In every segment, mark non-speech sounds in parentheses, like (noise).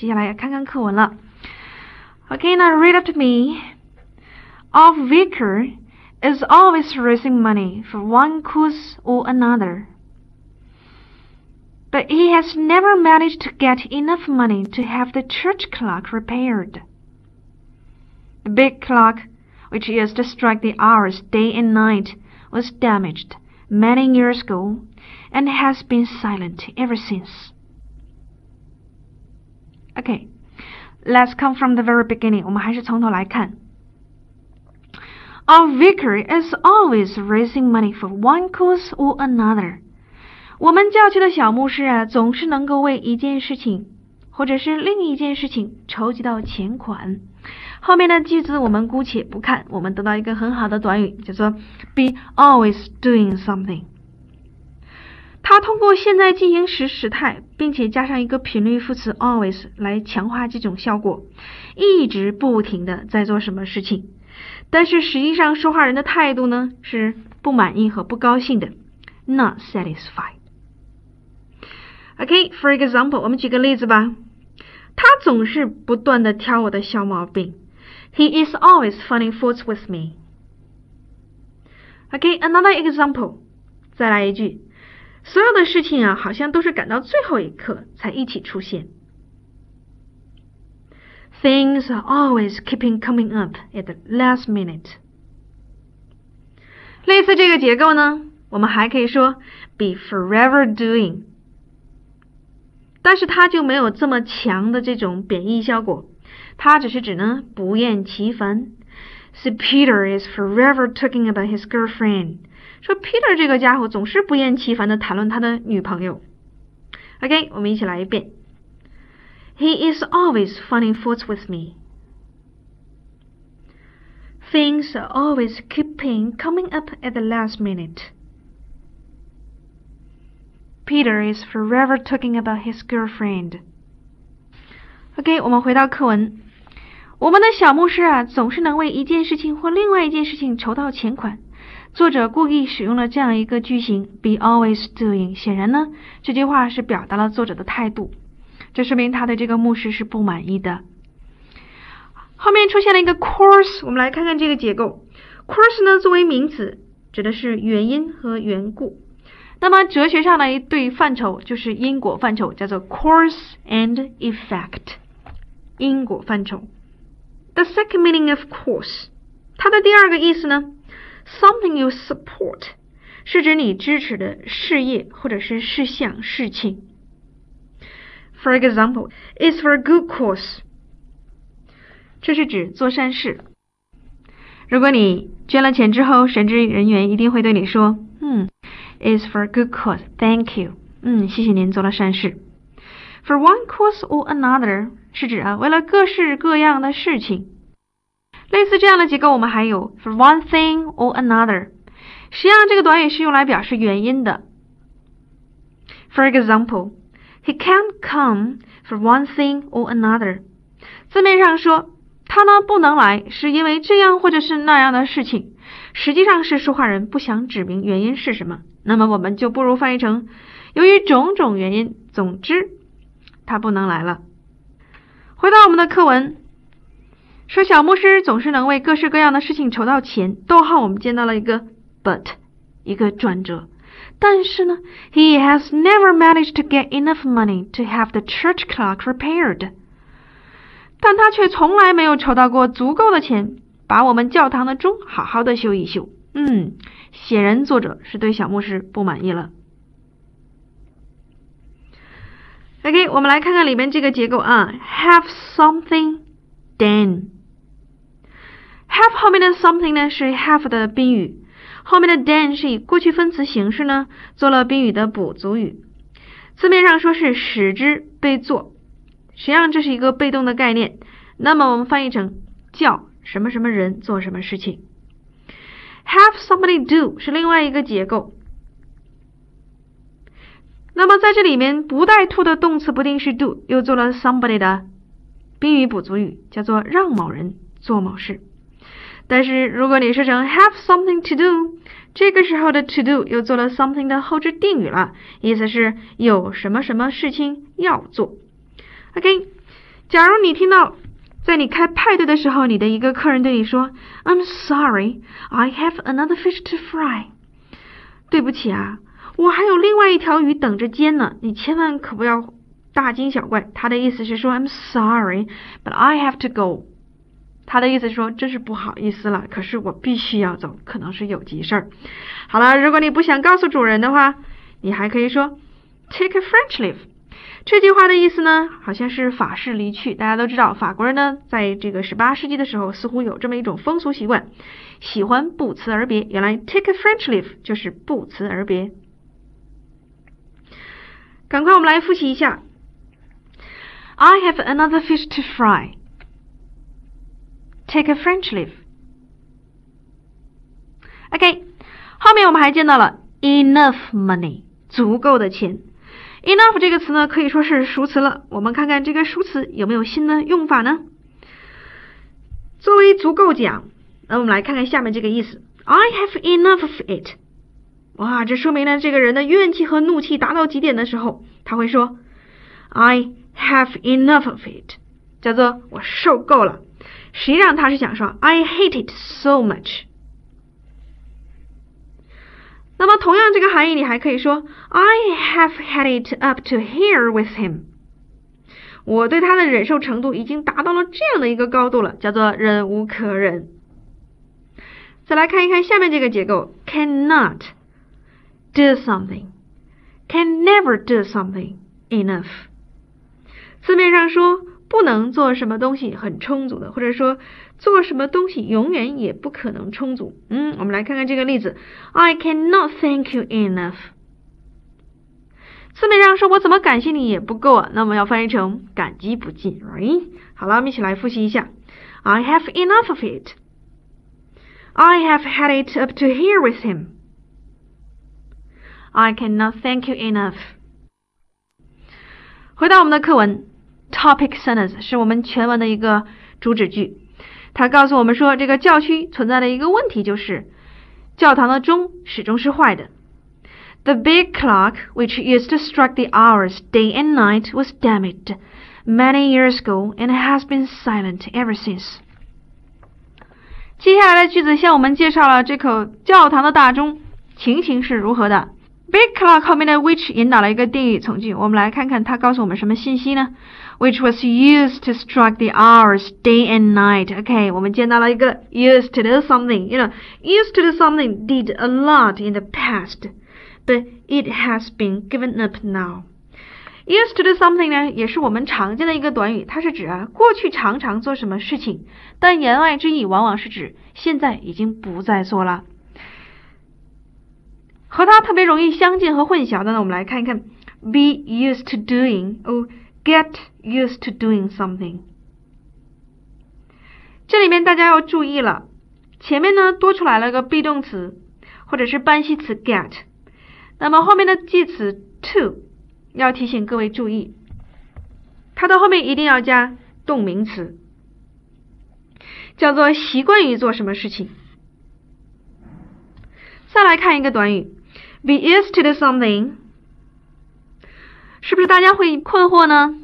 接下来要看看课文了。Okay, now read after me. Our vicar is always raising money for one cause or another. But he has never managed to get enough money to have the church clock repaired. The big clock, which used to strike the hours day and night, was damaged many years ago and has been silent ever since. OK，let's come from the very beginning. 我们还是从头来看。Our vicar is always raising money for one cause or another. 我们教区的小牧师啊，总是能够为一件事情或者是另一件事情筹集到钱款。后面的句子我们姑且不看，我们得到一个很好的短语，叫做 be always doing something。它通过现在进行时时态，并且加上一个频率副词 always 来强化这种效果，一直不停的在做什么事情。但是实际上说话人的态度呢是不满意和不高兴的，not satisfied。OK，for example，我们举个例子吧。他总是不断的挑我的小毛病。He is always finding faults with me. OK，another example，再来一句。所有的事情啊，好像都是赶到最后一刻才一起出现。Things are always keeping coming up at the last minute。类似这个结构呢，我们还可以说 be forever doing，但是它就没有这么强的这种贬义效果，它只是指呢不厌其烦。See, Peter is forever talking about his girlfriend。 说 Peter 这个家伙总是不厌其烦的谈论他的女朋友。OK，我们一起来一遍。He is always finding faults with me. Things are always keeping coming up at the last minute. Peter is forever talking about his girlfriend. OK，我们回到课文。我们的小牧师啊，总是能为一件事情或另外一件事情筹到钱款。 作者故意使用了这样一个句型，be always doing。显然呢，这句话是表达了作者的态度，这说明他对这个牧师是不满意的。后面出现了一个 course，我们来看看这个结构。course 呢，作为名词，指的是原因和缘故。那么哲学上的一对范畴就是因果范畴，叫做 cause and effect。因果范畴。The second meaning of course，它的第二个意思呢，something you support，是指你支持的事业或者是事项、事情。For example, it's for a good cause，这是指做善事。如果你捐了钱之后，神职人员一定会对你说：“嗯，It's for a good cause. Thank you。”嗯，谢谢您做了善事。For one cause or another 是指啊，为了各式各样的事情。类似这样的结构，我们还有 for one thing or another。实际上，这个短语是用来表示原因的。For example, he can't come for one thing or another。字面上说，他呢不能来，是因为这样或者是那样的事情。实际上是说话人不想指明原因是什么。那么我们就不如翻译成由于种种原因，总之。他不能来了。回到我们的课文，说小牧师总是能为各式各样的事情筹到钱。逗号，我们见到了一个 but，一个转折。但是呢，he has never managed to get enough money to have the church clock repaired。但他却从来没有筹到过足够的钱，把我们教堂的钟好好的修一修。嗯，显然作者是对小牧师不满意了。OK，我们来看看里面这个结构啊，have something done。Have 后面的 something 呢是 have 的宾语，后面的 done 是以过去分词形式呢做了宾语的补足语。字面上说是使之被做，实际上这是一个被动的概念。那么我们翻译成叫什么什么人做什么事情。have somebody do 是另外一个结构。那么在这里面不带 to 的动词不定式 do 又做了 somebody 的宾语补足语，叫做让某人做某事。但是如果你说成 have something to do，这个时候的 to do 又做了 something 的后置定语了，意思是有什么什么事情要做。OK，假如你听到在你开派对的时候，你的一个客人对你说：“I'm sorry, I have another fish to fry。”对不起啊，我还有另外一条鱼等着煎呢。你千万可不要大惊小怪。他的意思是说：“I'm sorry, but I have to go。”他的意思是说：“真是不好意思了，可是我必须要走，可能是有急事儿。”好了，如果你不想告诉主人的话，你还可以说 “take a French leave”。这句话的意思呢，好像是法式离去。大家都知道，法国人呢，在这个十八世纪的时候，似乎有这么一种风俗习惯，喜欢不辞而别。原来 take a French leave 就是不辞而别。赶快，我们来复习一下。I have another fish to fry. Take a French leave. OK，后面我们还见到了 enough money，足够的钱。Enough 这个词呢，可以说是熟词了。我们看看这个熟词有没有新的用法呢？作为足够讲，那我们来看看下面这个意思：I have enough of it。哇，这说明呢，这个人的怨气和怒气达到极点的时候，他会说：I have enough of it，叫做我受够了。实际上他是想说：I hate it so much。那么同样这个含义，你还可以说 I have had it up to here with him。我对他的忍受程度已经达到了这样的一个高度了，叫做忍无可忍。再来看一看下面这个结构：cannot do something，can never do something enough。字面上说。 不能做什么东西很充足的，或者说做什么东西永远也不可能充足。嗯，我们来看看这个例子：I cannot thank you enough。字面上说我怎么感谢你也不够啊，那么要翻译成感激不尽，right？好了，我们一起来复习一下：I have enough of it。I have had it up to here with him。I cannot thank you enough。回到我们的课文。Topic sentence 是我们全文的一个主旨句，它告诉我们说，这个教区存在的一个问题就是，教堂的钟始终是坏的。The big clock, which used to strike the hours day and night, was damaged many years ago and has been silent ever since. 接下来的句子向我们介绍了这口教堂的大钟情形是如何的。Big clock 后面的 which 引导了一个定语从句，我们来看看它告诉我们什么信息呢？which was used to strike the hours day and night. Okay, 我们见到了一个 used to do something. You know, used to do something did a lot in the past, but it has been given up now. Used to do something 呢，也是我们常见的一个短语，它是指啊过去常常做什么事情，但言外之意往往是指现在已经不再做了。 和它特别容易相近和混淆的呢，我们来看一看 be used to doing 哦。Get used to doing something。这里面大家要注意了，前面呢多出来了个 be 动词或者是班系词 get，那么后面的介词 to 要提醒各位注意，它的后面一定要加动名词，叫做习惯于做什么事情。再来看一个短语，be used to do something。是不是大家会困惑呢？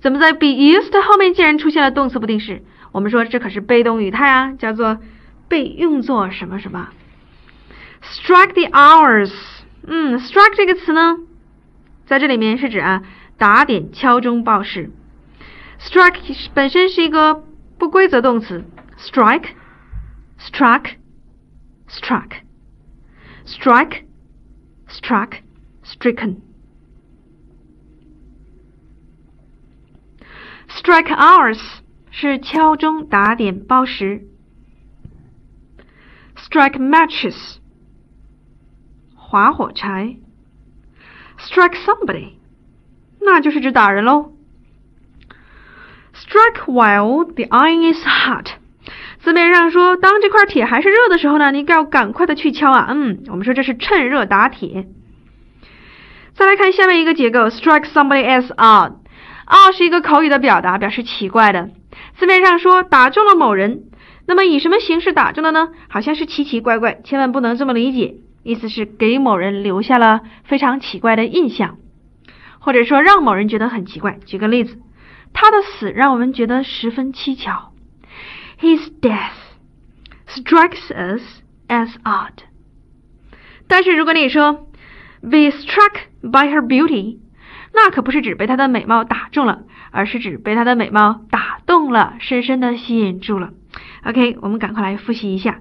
怎么在 be used 后面竟然出现了动词不定式？我们说这可是被动语态啊，叫做被用作什么什么。Strike the hours，嗯，strike 这个词呢，在这里面是指啊打点、敲钟报时。Strike 本身是一个不规则动词，strike，strike，strike，strike ，strike，struck，struck，struck，struck，stricken。Strike hours 是敲钟打点报时。Strike matches 划火柴。Strike somebody 那就是指打人喽。Strike while the iron is hot 字面上说，当这块铁还是热的时候呢，你要赶快的去敲啊。嗯，我们说这是趁热打铁。再来看下面一个结构，Strike somebody as odd。啊，是一个口语的表达，表示奇怪的。字面上说打中了某人，那么以什么形式打中的呢？好像是奇奇怪怪，千万不能这么理解。意思是给某人留下了非常奇怪的印象，或者说让某人觉得很奇怪。举个例子他的死让我们觉得十分蹊跷。His death strikes us as odd。但是如果你说 be struck by her beauty，那可不是指被她的美貌打中了，而是指被她的美貌打动了，深深的吸引住了。OK，我们赶快来复习一下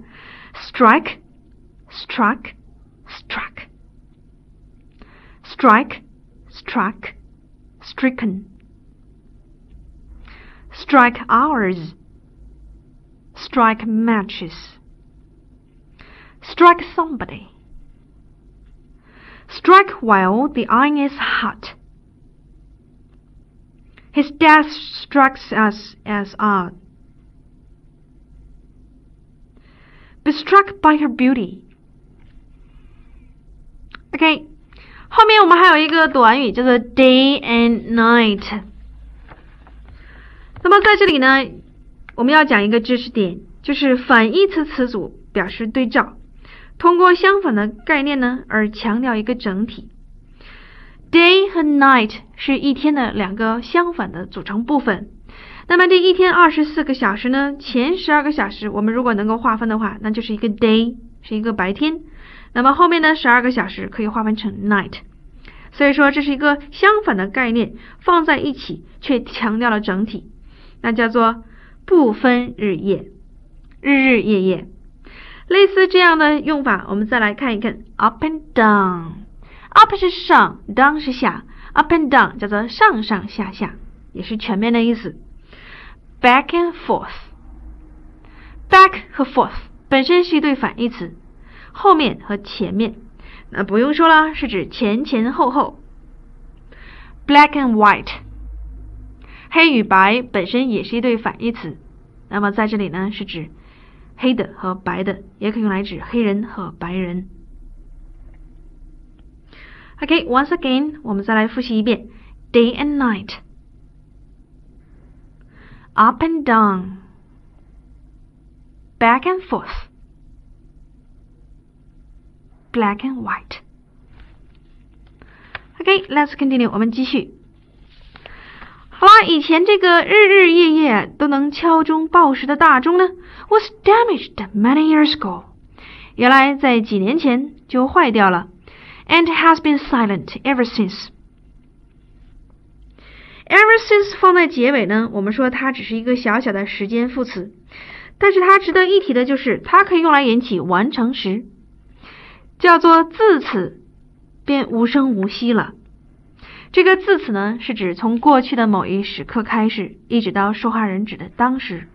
：strike，struck，struck，struck，stricken，strike hours，strike matches，strike somebody。Strike while the iron is hot. His death strikes us as odd. Be struck by her beauty. OK，后面我们还有一个短语叫做 day and night。那么在这里呢， 我们要讲一个知识点，就是反义词词组表示对照。通过相反的概念呢，而强调一个整体。Day 和 night 是一天的两个相反的组成部分。那么这一天二十四个小时呢，前十二个小时我们如果能够划分的话，那就是一个 day，是一个白天。那么后面的十二个小时可以划分成 night。所以说这是一个相反的概念，放在一起却强调了整体，那叫做不分日夜，日日夜夜。类似这样的用法，我们再来看一看 up and down。up 是上，down 是下，up and down 叫做上上下下，也是全面的意思。back and forth，back 和 forth 本身是一对反义词，后面和前面，那不用说了，是指前前后后。black and white，黑与白本身也是一对反义词，那么在这里呢是指。黑的和白的也可以用来指黑人和白人。OK，once again，我们再来复习一遍：day and night，up and down，back and forth，black and white。OK，let's continue，我们继续。 好啦，以前这个日日夜夜都能敲钟报时的大钟呢，was damaged many years ago。原来在几年前就坏掉了，and has been silent ever since。ever since 放在结尾呢，我们说它只是一个小小的时间副词，但是它值得一提的就是它可以用来引起完成时，叫做自此便无声无息了。这个自此呢，是指从过去的某一时刻开始，一直到说话人指的当时。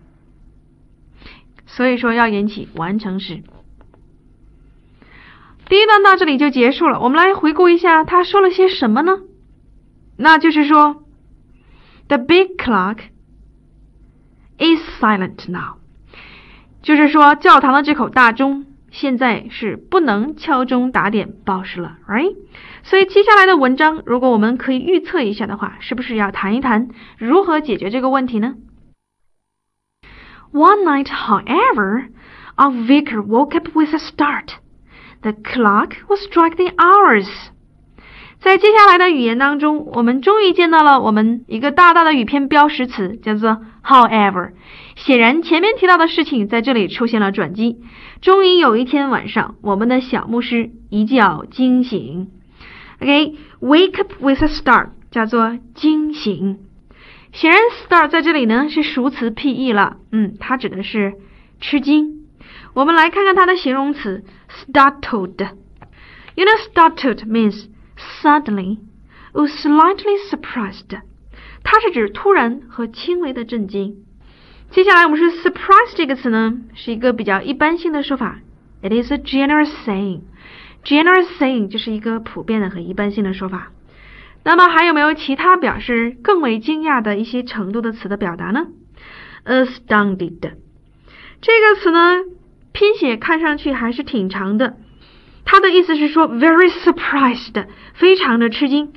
所以说要引起完成时。第一段到这里就结束了。我们来回顾一下他说了些什么呢？那就是说，The big clock is silent now，就是说教堂的这口大钟现在是不能敲钟打点报时了，right？所以接下来的文章，如果我们可以预测一下的话，是不是要谈一谈如何解决这个问题呢？One night, however, our vicar woke up with a start. The clock was striking hours. 在接下来的语言当中，我们终于见到了我们一个大大的语篇标识词，叫做 however。显然，前面提到的事情在这里出现了转机。终于有一天晚上，我们的小牧师一觉惊醒。OK，wake up with a start 叫做惊醒。显然，start 在这里呢是熟词 P-E 了，嗯，它指的是吃惊。我们来看看它的形容词 startled。You know, startled means suddenly or slightly surprised。它是指突然和轻微的震惊。接下来我们说 surprise 这个词呢，是一个比较一般性的说法。It is a general saying。Generous saying 就是一个普遍的和一般性的说法。那么还有没有其他表示更为惊讶的一些程度的词的表达呢？Astounded 这个词呢，拼写看上去还是挺长的。它的意思是说 very surprised，非常的吃惊。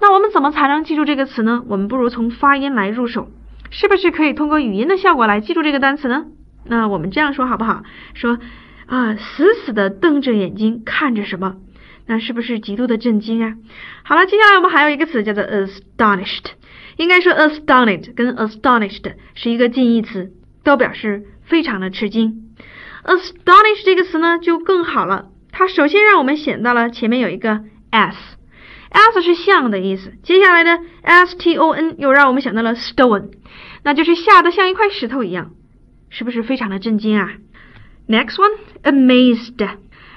那我们怎么才能记住这个词呢？我们不如从发音来入手，是不是可以通过语音的效果来记住这个单词呢？那我们这样说好不好？说。啊，死死的瞪着眼睛看着什么？那是不是极度的震惊啊？好了，接下来我们还有一个词叫做 astonished，应该说 astonished 跟 astonished 是一个近义词，都表示非常的吃惊。astonished 这个词呢就更好了，它首先让我们想到了前面有一个 s，s 是像的意思，接下来的 s t o n 又让我们想到了 stone，那就是吓得像一块石头一样，是不是非常的震惊啊？Next one，amazed。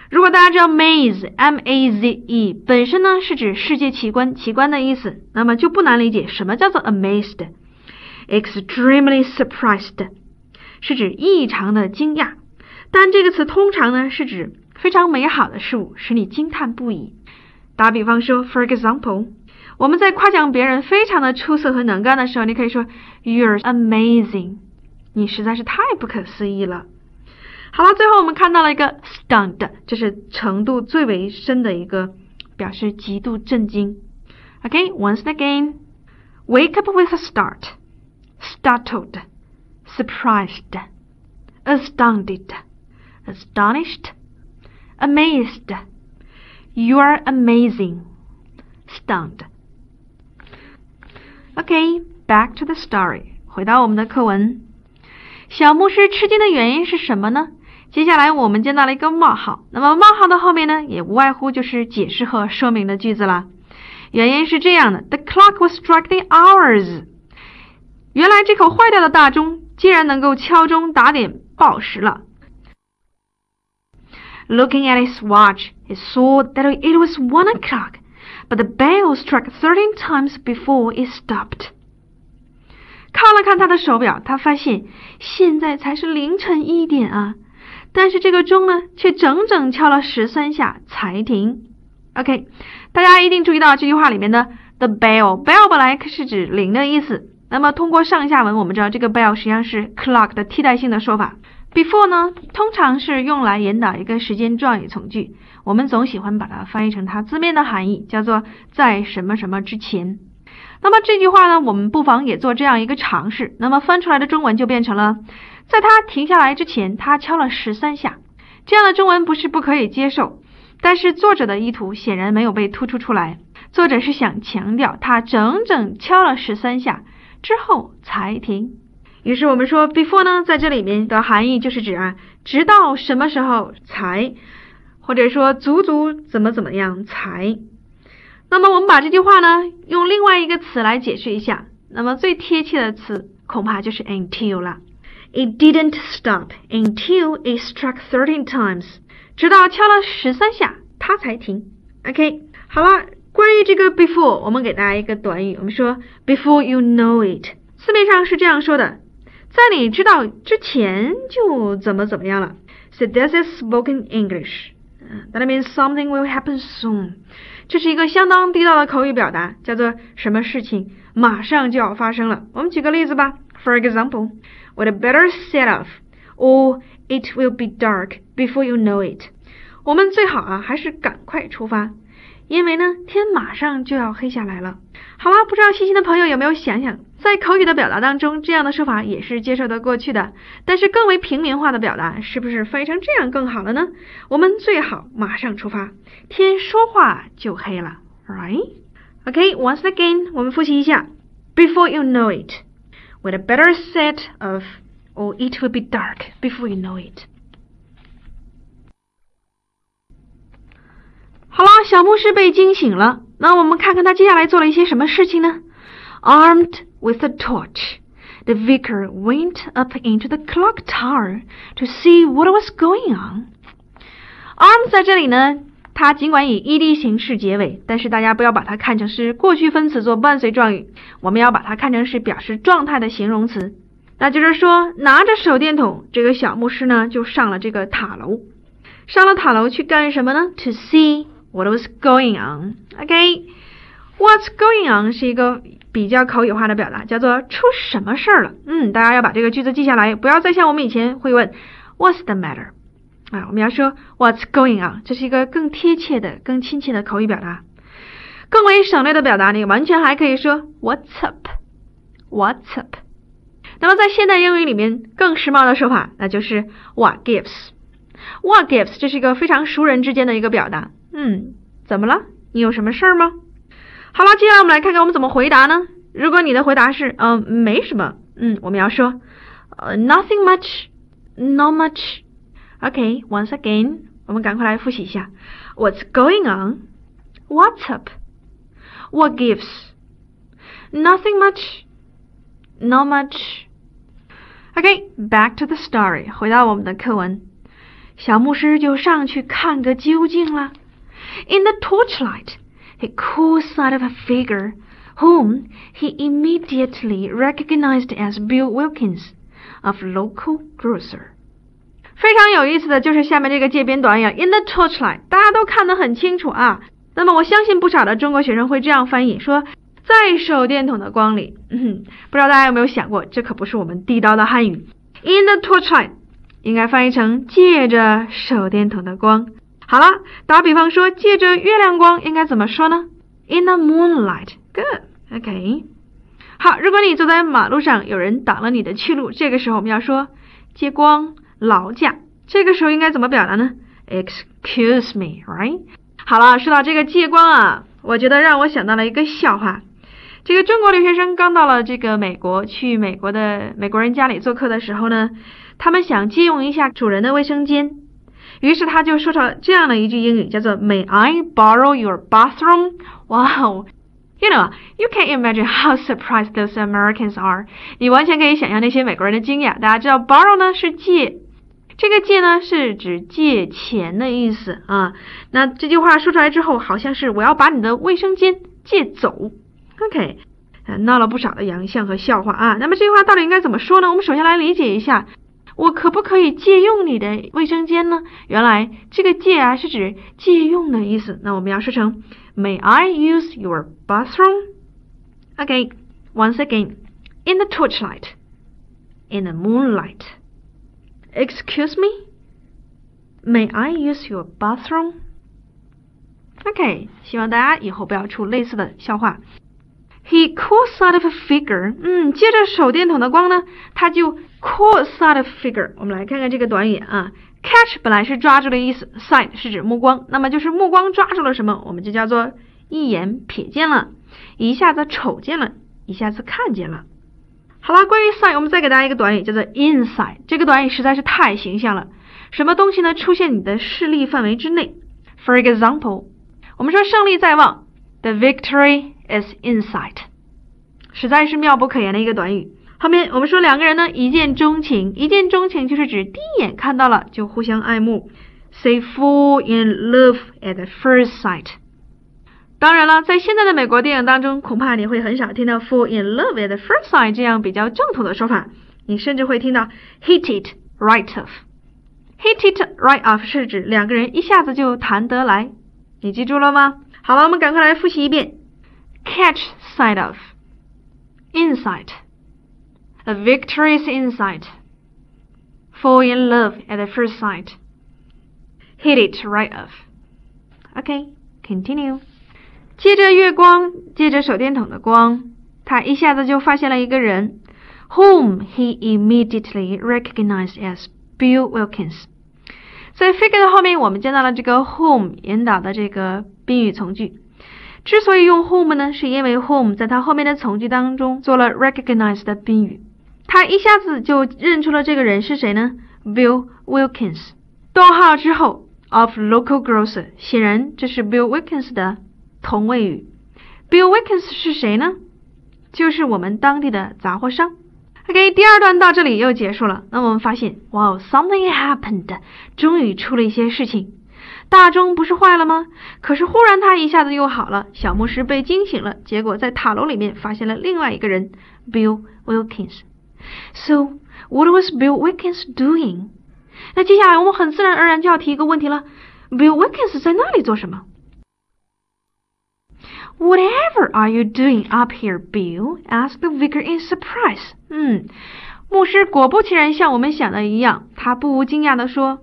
如果大家知道 maze，m a z e 本身呢是指世界奇观、奇观的意思，那么就不难理解什么叫做 amazed，extremely surprised 是指异常的惊讶。但这个词通常呢是指非常美好的事物，使你惊叹不已。打比方说，for example，我们在夸奖别人非常的出色和能干的时候，你可以说 you're amazing，你实在是太不可思议了。好了，最后我们看到了一个 stunned，这是程度最为深的一个表示极度震惊。OK，once again，wake up with a start，startled，surprised，astounded，astonished，amazed。You are amazing, stunned. Okay, back to the story. 回到我们的课文。小牧师吃惊的原因是什么呢？ 接下来我们见到了一个冒号，那么冒号的后面呢，也无外乎就是解释和说明的句子了。原因是这样的：The clock was striking hours。原来这口坏掉的大钟竟然能够敲钟打点报时了。Looking at his watch, he saw that it was one o'clock, but the bell struck thirteen times before it stopped. 看了看他的手表，他发现现在才是凌晨一点啊。 但是这个钟呢，却整整敲了十三下才停。OK，大家一定注意到这句话里面的 the bell，bell 本来是指铃的意思。那么通过上下文，我们知道这个 bell 实际上是 clock 的替代性的说法。before 呢，通常是用来引导一个时间状语从句，我们总喜欢把它翻译成它字面的含义，叫做在什么什么之前。那么这句话呢，我们不妨也做这样一个尝试。那么翻出来的中文就变成了。在他停下来之前，他敲了十三下。这样的中文不是不可以接受，但是作者的意图显然没有被突出出来。作者是想强调他整整敲了十三下之后才停。于是我们说，before 呢，在这里面的含义就是指啊，直到什么时候才，或者说足足怎么怎么样才。那么我们把这句话呢，用另外一个词来解释一下。那么最贴切的词恐怕就是 until 了。It didn't stop until it struck thirteen times，直到敲了十三下，它才停。OK，好了，关于这个 before，我们给大家一个短语，我们说 before you know it，字面上是这样说的，在你知道之前就怎么怎么样了。So this is spoken English。That means something will happen soon。这是一个相当地道的口语表达，叫做什么事情马上就要发生了。我们举个例子吧，For example。with a better set off, or it will be dark before you know it。我们最好啊，还是赶快出发，因为呢，天马上就要黑下来了。好了，不知道细心的朋友有没有想想，在口语的表达当中，这样的说法也是接受得过去的。但是更为平民化的表达，是不是翻译成这样更好了呢？我们最好马上出发，天说话就黑了，right？OK，once again，我们复习一下，before you know it。with a better set of, or it will be dark before you know it. 好了，小牧师被惊醒了。那我们看看他接下来做了一些什么事情呢？Armed with a torch, the vicar went up into the clock tower to see what was going on. Armed 在这里呢它尽管以 ed 形式结尾，但是大家不要把它看成是过去分词做伴随状语，我们要把它看成是表示状态的形容词。那就是说，拿着手电筒，这个小牧师呢就上了这个塔楼。上了塔楼去干什么呢？To see what was going on. OK，what's going on 是一个比较口语化的表达，叫做出什么事儿了。嗯，大家要把这个句子记下来，不要再像我们以前会问 What's the matter？啊，我们要说 What's going on？这是一个更贴切的、更亲切的口语表达。更为省略的表达，你完全还可以说 What's up？What's up？那么在现代英语里面，更时髦的说法，那就是 What gives？What gives？这是一个非常熟人之间的一个表达。嗯，怎么了？你有什么事儿吗？好了，接下来我们来看看我们怎么回答呢？如果你的回答是嗯没什么，嗯，我们要说呃 nothing much，not much。OK，once again，我们赶快来复习一下：What's going on？What's up？What gives？Nothing much，not much。OK，back to the story，回到我们的课文。小牧师就上去看个究竟了。In the torchlight, he caught sight of a figure whom he immediately recognized as Bill Wilkins of local grocer. 非常有意思的就是下面这个借编短语 in the torchlight，大家都看得很清楚啊。那么我相信不少的中国学生会这样翻译说，在手电筒的光里。嗯，不知道大家有没有想过，这可不是我们地道的汉语。In the torchlight 应该翻译成借着手电筒的光。 好了，打比方说借着月亮光应该怎么说呢？In the moonlight。Good，OK。好，如果你走在马路上，有人挡了你的去路，这个时候我们要说借光劳驾。这个时候应该怎么表达呢？Excuse me，right？好了，说到这个借光啊，我觉得让我想到了一个笑话。这个中国留学生刚到了这个美国，去美国的美国人家里做客的时候呢，他们想借用一下主人的卫生间，于是他就说出了这样的一句英语，叫做 “May I borrow your bathroom？” (laughs) 哇哦，You know, you can imagine how surprised those Americans are。你完全可以想象那些美国人的惊讶。大家知道，borrow 呢是借，这个借呢是指借钱的意思啊。那这句话说出来之后，好像是我要把你的卫生间借走。OK，闹了不少的洋相和笑话啊。那么这句话到底应该怎么说呢？我们首先来理解一下，我可不可以借用你的卫生间呢？原来这个借啊是指借用的意思。那我们要说成 May I use your bathroom？Okay，once again，in the torchlight，in the moonlight，excuse me，May I use your bathroom？OK，希望大家以后不要出类似的笑话。He caught sight of a figure。嗯，借着手电筒的光呢，他就 caught sight of a figure。我们来看看这个短语啊，catch 本来是抓住的意思，sight 是指目光，那么就是目光抓住了什么，我们就叫做一眼瞥见了，一下子瞅见了，一下子看见了。好了，关于 sight，我们再给大家一个短语，叫做 insight。这个短语实在是太形象了。什么东西呢？出现你的视力范围之内。For example，我们说胜利在望，the victory。Is insight，实在是妙不可言的一个短语。后面我们说两个人呢一见钟情，一见钟情就是指第一眼看到了就互相爱慕，say fall in love at first sight。当然了，在现在的美国电影当中，恐怕你会很少听到 fall in love at first sight 这样比较正统的说法，你甚至会听到 hit it right off。hit it right off 是指两个人一下子就谈得来，你记住了吗？好了，我们赶快来复习一遍。catch sight of, insight, a victorious insight, fall in love at the first sight, hit it right off. Okay, continue. 借着月光，借着手电筒的光，他一下子就发现了一个人，whom he immediately recognized as Bill Wilkins。在 figure 的后面，我们见到了这个 whom 引导的这个宾语从句。 之所以用 whom 呢，是因为 whom 在它后面的从句当中做了 recognized 的宾语，他一下子就认出了这个人是谁呢？Bill Wilkins。逗号之后 of local grocer，显然这是 Bill Wilkins 的同位语。Bill Wilkins 是谁呢？就是我们当地的杂货商。OK，第二段到这里又结束了。那我们发现，哇，something happened，终于出了一些事情。大钟不是坏了吗？可是忽然他一下子又好了。小牧师被惊醒了，结果在塔楼里面发现了另外一个人，Bill Wilkins。So what was Bill Wilkins doing？那接下来我们很自然而然就要提一个问题了：Bill Wilkins 在那里做什么？Whatever are you doing up here, Bill? asked the vicar in surprise. 嗯，牧师果不其然像我们想的一样，他不无惊讶地说。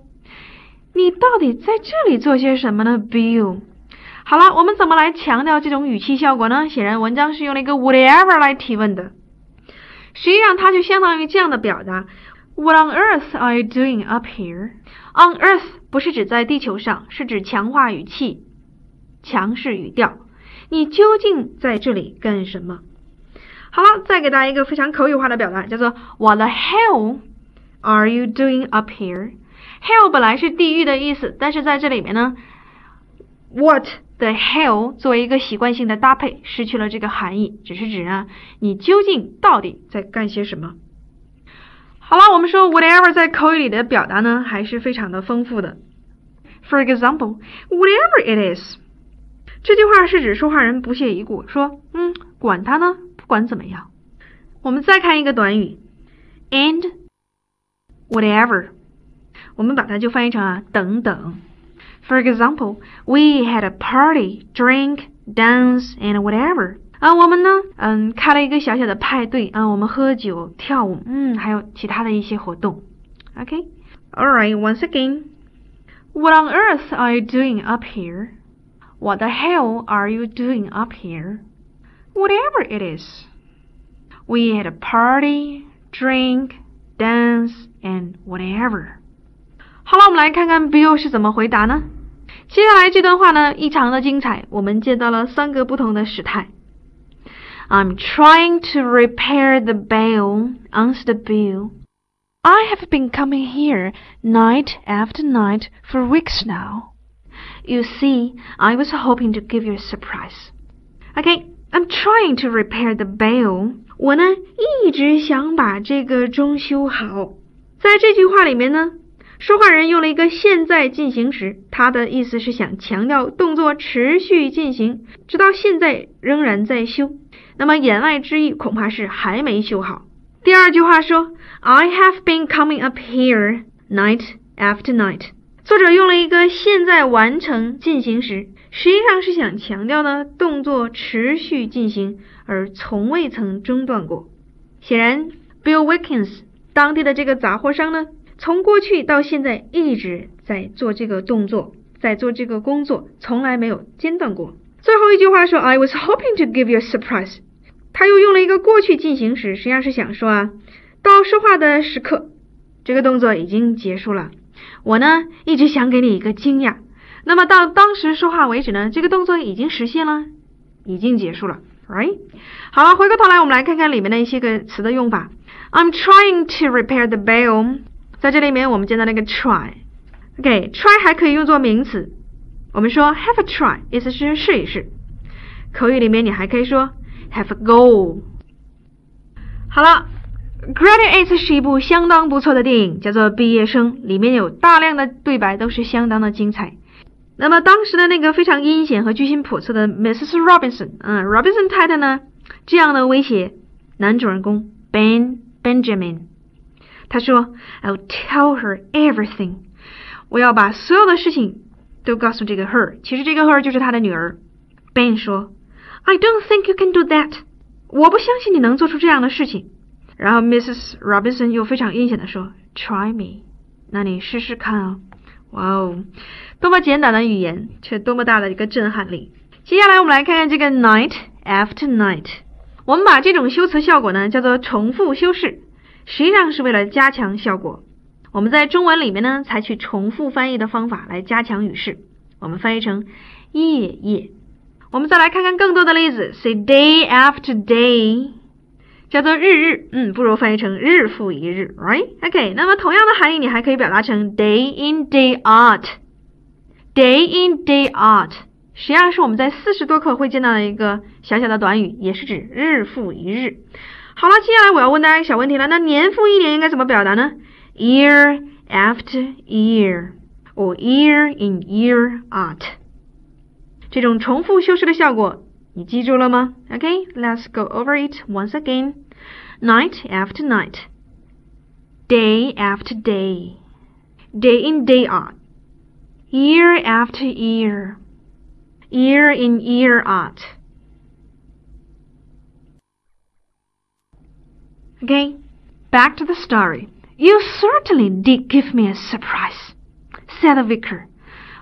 你到底在这里做些什么呢，Bill？好了，我们怎么来强调这种语气效果呢？显然，文章是用了一个 whatever 来提问的。实际上，它就相当于这样的表达：What on earth are you doing up here？On earth 不是指在地球上，是指强化语气、强势语调。你究竟在这里干什么好了，再给大家一个非常口语化的表达，叫做 What the hell are you doing up here？here？Hell 本来是地狱的意思，但是在这里面呢，What the hell 作为一个习惯性的搭配，失去了这个含义，只是指呢，你究竟到底在干些什么？好了，我们说 whatever 在口语里的表达呢，还是非常的丰富的。For example, whatever it is，这句话是指说话人不屑一顾，说嗯，管他呢。不管怎么样，我们再看一个短语，and whatever，我们把它就翻译成啊等等。For example, we had a party, drink, dance, and whatever。啊，我们呢，嗯，开了一个小小的派对啊，我们喝酒、跳舞，嗯，还有其他的一些活动。Okay, all right. Once again, what on earth are you doing up here? What the hell are you doing up here? whatever it is. We had a party, drink, dance, and whatever. 好了，我们来看看 Bill 是怎么回答呢？接下来这段话呢，异常的精彩。我们见到了三个不同的时态。I'm trying to repair the bell, answered Bill. I have been coming here night after night for weeks now. You see, I was hoping to give you a surprise. Okay, I'm trying to repair the bell。我呢一直想把这个钟修好。在这句话里面呢， 说话人用了一个现在进行时，他的意思是想强调动作持续进行，直到现在仍然在修。那么言外之意恐怕是还没修好。第二句话说，I have been coming up here night after night。作者用了一个现在完成进行时。实际上是想强调呢，动作持续进行，而从未曾中断过。显然，Bill Wilkins 当地的这个杂货商呢，从过去到现在一直在做这个动作，在做这个工作，从来没有间断过。最后一句话说：“I was hoping to give you a surprise。”他又用了一个过去进行时，实际上是想说啊，到说话的时刻，这个动作已经结束了。我呢，一直想给你一个惊讶。那么到当时说话为止呢，这个动作已经实现了，已经结束了，right？好了，回过头来，我们来看看里面的一些个词的用法。I'm trying to repair the bell，在这里面我们见到那个 try，OK，try 还可以用作名词。我们说 have a try，意思是试一试。口语里面你还可以说 have a go。好了，Graduates 是一部相当不错的电影，叫做《毕业生》，里面有大量的对白都是相当的精彩。那么当时的那个非常阴险和居心叵测的 Mrs. Robinson，嗯，Robinson 太太呢，这样的威胁男主人公 Ben Benjamin，他说，I'll tell her everything，我要把所有的事情都告诉这个 her，其实这个 her 就是他的女儿。Ben 说，I don't think you can do that，我不相信你能做出这样的事情。然后 Mrs. Robinson 又非常阴险的说，Try me，那你试试看啊。哇哦，多么简短的语言，却多么大的一个震撼力！接下来我们来看看这个 night after night。我们把这种修辞效果呢叫做重复修饰，实际上是为了加强效果。我们在中文里面呢采取重复翻译的方法来加强语势，我们翻译成夜夜。我们再来看看更多的例子，say day after day。叫做日日，嗯，不如翻译成日复一日，right？OK，那么同样的含义，你还可以表达成 day in day out，day in day out，实际上是我们在四十多课会见到的一个小小的短语，也是指日复一日。好了，接下来我要问大家一个小问题了，那年复一年应该怎么表达呢？Year after year，或 year in year out，这种重复修饰的效果。你记住了吗？Okay, let's go over it once again. Night after night, day after day, day in day out, year after year, year in year out. Okay, back to the story. You certainly did give me a surprise, said the vicar.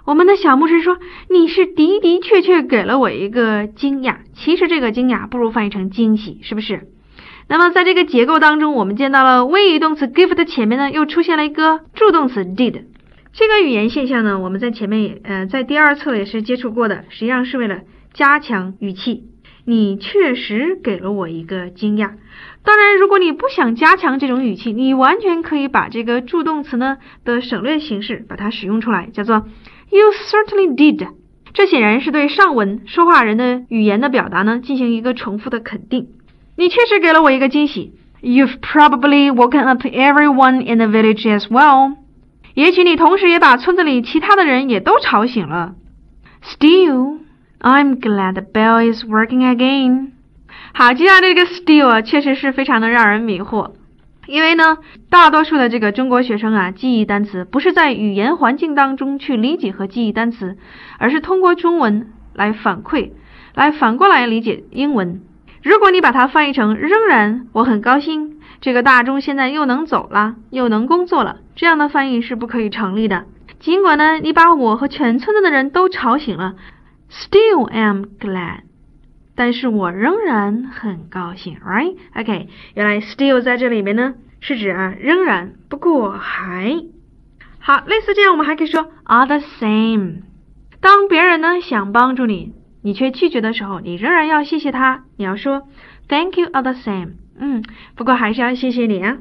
我们的小牧师说：“你是的的确确给了我一个惊讶。其实这个惊讶不如翻译成惊喜，是不是？那么在这个结构当中，我们见到了谓语动词 give 的前面呢，又出现了一个助动词 did。这个语言现象呢，我们在前面也呃在第二册也是接触过的，实际上是为了加强语气。你确实给了我一个惊讶。当然，如果你不想加强这种语气，你完全可以把这个助动词呢的省略形式把它使用出来，叫做 You certainly did。这显然是对上文说话人的语言的表达呢进行一个重复的肯定。你确实给了我一个惊喜。You've probably woken up everyone in the village as well。也许你同时也把村子里其他的人也都吵醒了。Still, I'm glad the bell is working again。好，接下来这个 still 啊，确实是非常的让人迷惑。因为呢，大多数的这个中国学生啊，记忆单词不是在语言环境当中去理解和记忆单词，而是通过中文来反馈，来反过来理解英文。如果你把它翻译成仍然，我很高兴，这个大钟现在又能走了，又能工作了，这样的翻译是不可以成立的。尽管呢，你把我和全村子的人都吵醒了，Still am glad，但是我仍然很高兴，right？OK，原来 still 在这里面呢是指啊仍然，不过还好，类似这样，我们还可以说 are the same。当别人呢想帮助你，你却拒绝的时候，你仍然要谢谢他，你要说 Thank you all the same。嗯，不过还是要谢谢你啊。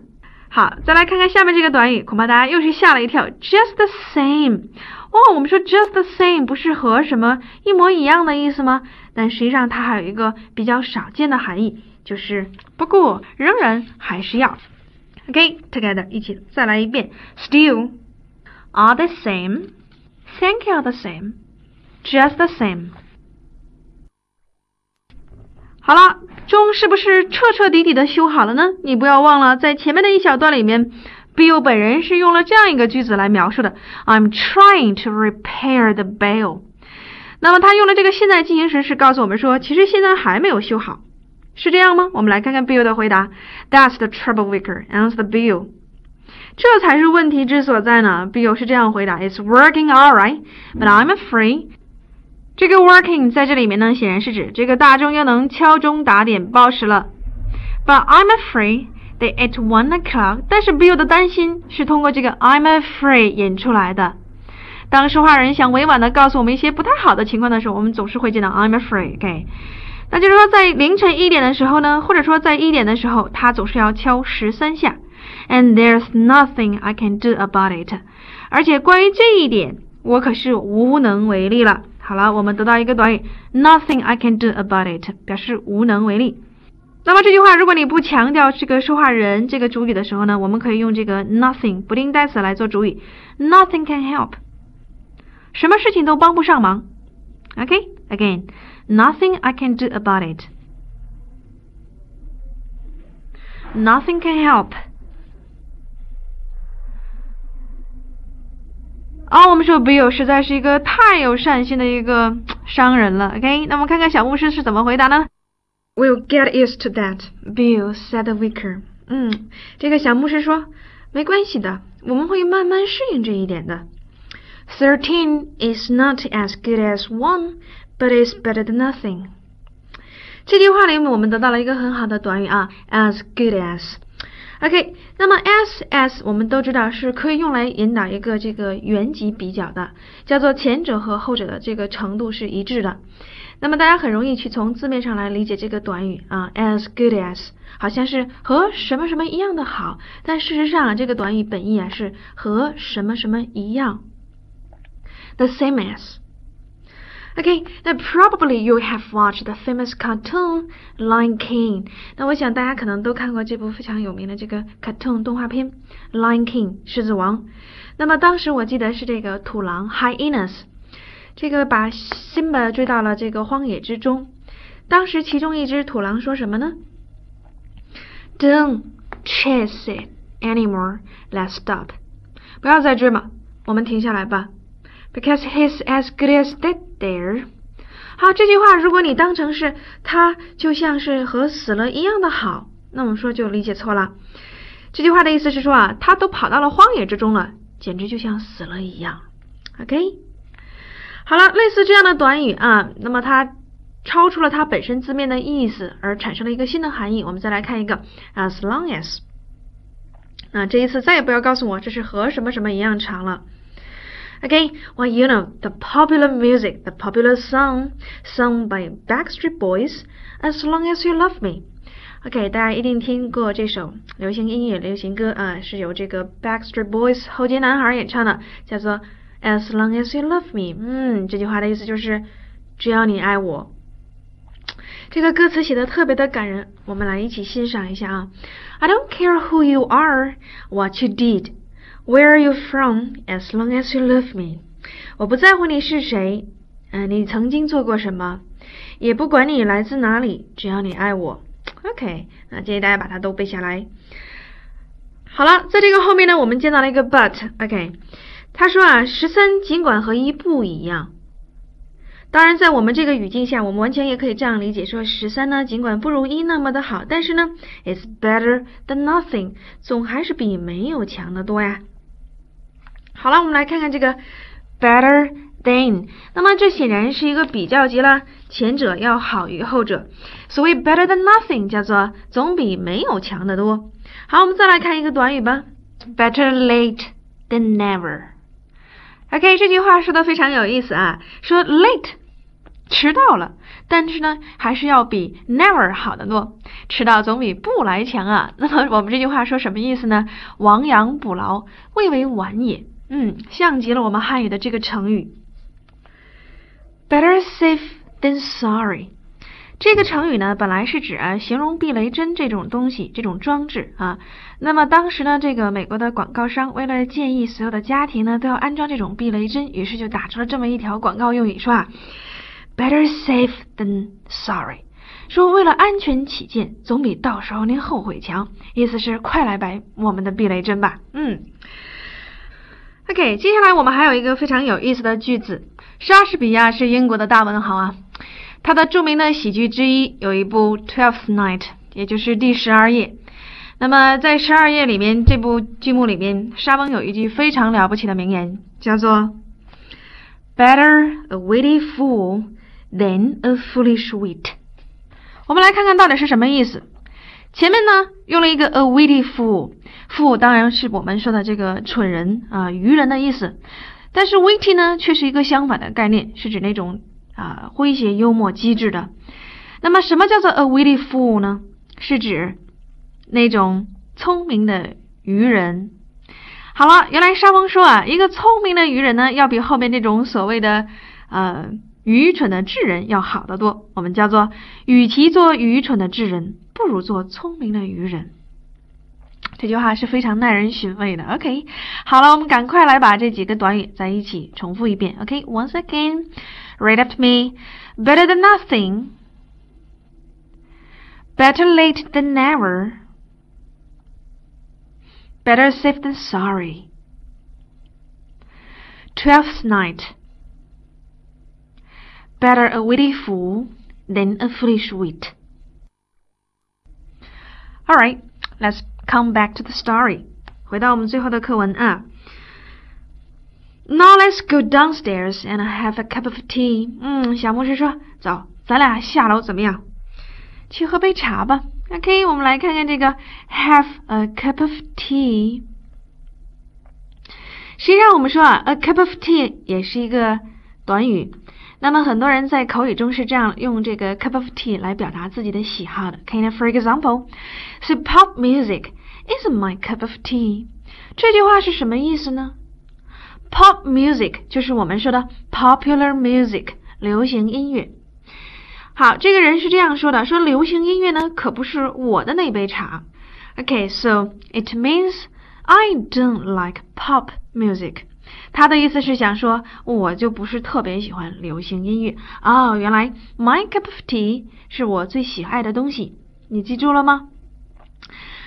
好，再来看看下面这个短语，恐怕大家又是吓了一跳。Just the same，哦，我们说 just the same 不是和什么一模一样的意思吗？但实际上它还有一个比较少见的含义，就是不过仍然还是要。OK，together 一起再来一遍，Still are the same，Thank you are the same，just the same。好了。钟是不是彻彻底底的修好了呢？你不要忘了，在前面的一小段里面，Bill 本人是用了这样一个句子来描述的：I'm trying to repair the bell。那么他用了这个现在进行时，是告诉我们说，其实现在还没有修好，是这样吗？我们来看看 Bill 的回答：That's the trouble, Vicar. Answer Bill。这才是问题之所在呢。Bill 是这样回答：It's working all right, but I'm afraid. 这个 working 在这里面呢，显然是指这个大钟又能敲钟打点报时了。But I'm afraid that at one o'clock，但是 Bill 的担心是通过这个 I'm afraid 引出来的。当说话人想委婉的告诉我们一些不太好的情况的时候，我们总是会见到 I'm afraid，OK？那就是说，在凌晨一点的时候呢，或者说在一点的时候，他总是要敲十三下。And there's nothing I can do about it。而且关于这一点，我可是无能为力了。好了，我们得到一个短语，Nothing I can do about it，表示无能为力。那么这句话，如果你不强调这个说话人这个主语的时候呢，我们可以用这个 nothing 不定代词来做主语，Nothing can help，什么事情都帮不上忙。OK，again，Nothing I can do about it，Nothing can help。啊，我们说 Bill 实在是一个太有善心的一个商人了。OK，那么看看小牧师是怎么回答呢？We'll get used to that, Bill said the vicar。嗯，这个小牧师说，没关系的，我们会慢慢适应这一点的。Thirteen is not as good as one, but is better than nothing。这句话里面我们得到了一个很好的短语啊，as good as。OK，那么 as as 我们都知道是可以用来引导一个这个原级比较的，叫做前者和后者的这个程度是一致的。那么大家很容易去从字面上来理解这个短语啊，as good as 好像是和什么什么一样的好，但事实上啊这个短语本意啊是和什么什么一样，the same as。Okay, now probably you have watched the famous cartoon Lion King。那我想大家可能都看过这部非常有名的这个 cartoon 动画片 Lion King 狮子王。那么当时我记得是这个土狼 hyenas，这个把 Simba 追到了这个荒野之中。当时其中一只土狼说什么呢？Don't chase it anymore. Let's stop. 不要再追嘛，我们停下来吧。Because he's as good as dead there。好，这句话如果你当成是他就像是和死了一样的好，那我们说就理解错了。这句话的意思是说啊，他都跑到了荒野之中了，简直就像死了一样。OK，好了，类似这样的短语啊，那么它超出了它本身字面的意思，而产生了一个新的含义。我们再来看一个，as long as。啊，这一次再也不要告诉我这是和什么什么一样长了。OK，well you know, the popular music, the popular song sung by Backstreet Boys, As Long As You Love Me. OK，大家一定听过这首流行音乐、流行歌啊，是由这个 Backstreet Boys 后街男孩演唱的，叫做 As Long As You Love Me。嗯，这句话的意思就是只要你爱我。这个歌词写的特别的感人，我们来一起欣赏一下啊。I don't care who you are, what you did, where are you from, as long as you love me。我不在乎你是谁，嗯，你曾经做过什么，也不管你来自哪里，只要你爱我。OK，那建议大家把它都背下来。好了，在这个后面呢，我们见到了一个 but。OK，他说啊，十三尽管和一不一样。当然，在我们这个语境下，我们完全也可以这样理解：说十三呢，尽管不如一那么的好，但是呢，it's better than nothing，总还是比没有强的多呀。好了，我们来看看这个 better than，那么这显然是一个比较级了，前者要好于后者。所谓 better than nothing，叫做总比没有强的多。好，我们再来看一个短语吧，better late than never。OK，这句话说的非常有意思啊，说 late 迟到了，但是呢，还是要比 never 好得多，迟到总比不来强啊。那么我们这句话说什么意思呢？亡羊补牢，未为晚也。嗯，像极了我们汉语的这个成语，better safe than sorry。这个成语呢，本来是指啊形容避雷针这种东西，这种装置啊。那么当时呢，这个美国的广告商为了建议所有的家庭呢都要安装这种避雷针，于是就打出了这么一条广告用语，说啊，better safe than sorry，说为了安全起见，总比到时候您后悔强。意思是快来买我们的避雷针吧。嗯，OK，接下来我们还有一个非常有意思的句子，莎士比亚是英国的大文豪啊。他的著名的喜剧之一有一部《Twelfth Night》，也就是第十二夜。那么在十二页里面，这部剧目里面，莎翁有一句非常了不起的名言，叫做 “Better a witty fool than a foolish wit”。我们来看看到底是什么意思。前面呢用了一个 “a witty fool”，fool 当然是我们说的这个蠢人啊、愚人的意思。但是 witty 呢却是一个相反的概念，是指那种。啊，诙谐、幽默、机智的。那么，什么叫做 a witty fool 呢？是指那种聪明的愚人。好了，原来沙翁说啊，一个聪明的愚人呢，要比后面那种所谓的呃愚蠢的智人要好得多。我们叫做，与其做愚蠢的智人，不如做聪明的愚人。这句话是非常耐人寻味的。OK，好了，我们赶快来把这几个短语在一起重复一遍。OK，once again。Read up me. Better than nothing. Better late than never. Better safe than sorry. Twelfth night. Better a witty fool than a foolish wit. Alright, let's come back to the story. 回到我们最后的课文啊。Now let's go downstairs and have a cup of tea。嗯，小牧师说：“走，咱俩下楼怎么样？去喝杯茶吧。” OK，我们来看看这个 have a cup of tea。实际上，我们说啊，a cup of tea 也是一个短语。那么很多人在口语中是这样用这个 cup of tea 来表达自己的喜好的。Can for example，so pop music isn't my cup of tea。这句话是什么意思呢？Pop music 就是我们说的 popular music，流行音乐。好，这个人是这样说的：说流行音乐呢，可不是我的那杯茶。Okay，so it means I don't like pop music。他的意思是想说，我就不是特别喜欢流行音乐。哦，原来 my cup of tea 是我最喜爱的东西。你记住了吗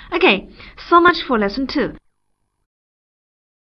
？Okay，so much for lesson two。